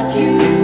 about you.